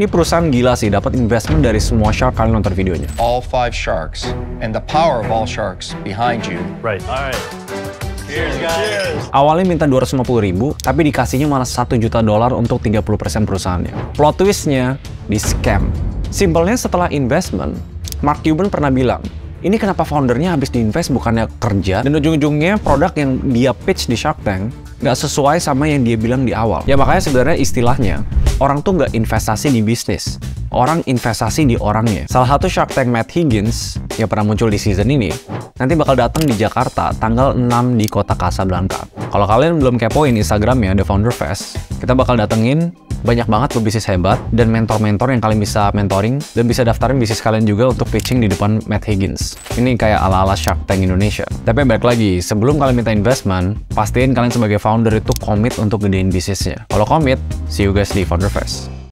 Ini perusahaan gila sih, dapat investment dari semua shark kalian nonton videonya. all five sharks and the power of all sharks behind you. Right. All right. Cheers, guys. Awalnya minta 250 ribu, tapi dikasihnya malah 1 juta dolar untuk 30% perusahaannya. Plot twistnya, di scam. Simpelnya setelah investment, Mark Cuban pernah bilang, ini kenapa foundernya habis diinvest bukannya kerja, dan ujung-ujungnya produk yang dia pitch di Shark Tank nggak sesuai sama yang dia bilang di awal. Ya makanya sebenarnya istilahnya, orang tuh nggak investasi di bisnis, orang investasi di orangnya. Salah satu Shark Tank Matt Higgins yang pernah muncul di season ini, nanti bakal datang di Jakarta tanggal 6 di kota Casablanca. Kalau kalian belum kepoin Instagramnya The Founder Fest, kita bakal datengin banyak banget pebisnis hebat dan mentor-mentor yang kalian bisa mentoring dan bisa daftarin bisnis kalian juga untuk pitching di depan Matt Higgins. Ini kayak ala-ala Shark Tank Indonesia. Tapi balik lagi, sebelum kalian minta investment, pastiin kalian sebagai founder itu komit untuk gedein bisnisnya. Kalau komit, see you guys di Founder Fest.